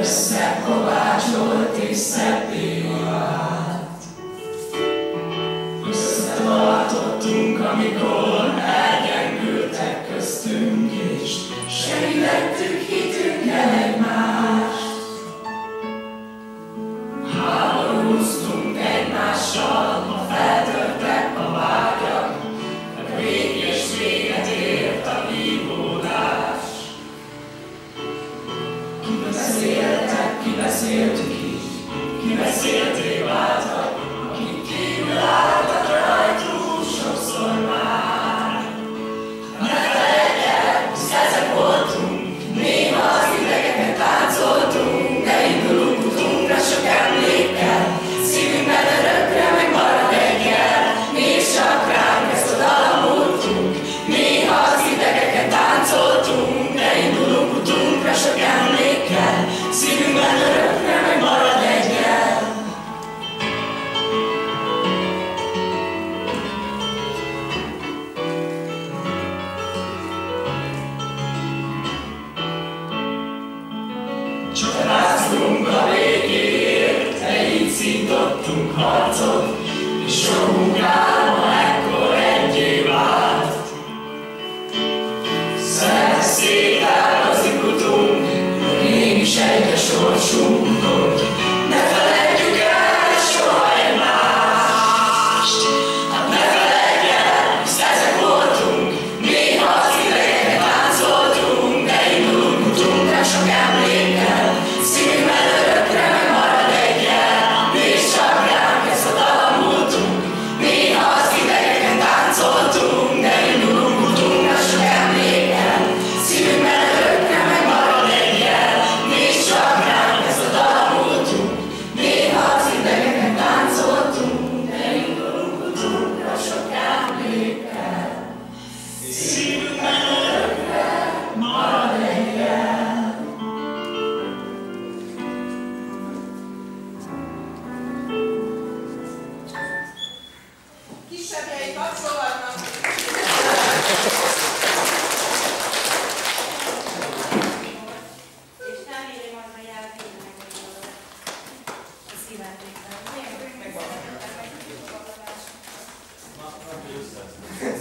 összekovácsolt és szebbé vált. Összetartottunk, amikor que vai ser de que, que vai ser de a végéért, ne így szintottunk harcot, és sok munkát. kívántékben. Milyen